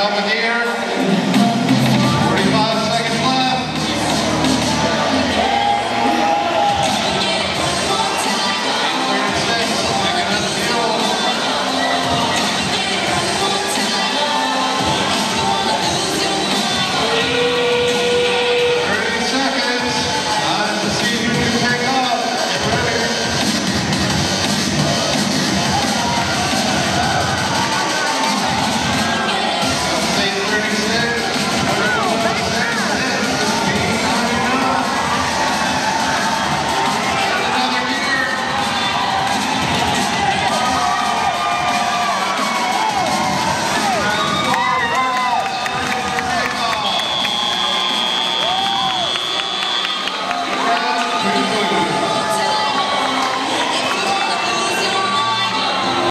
up in.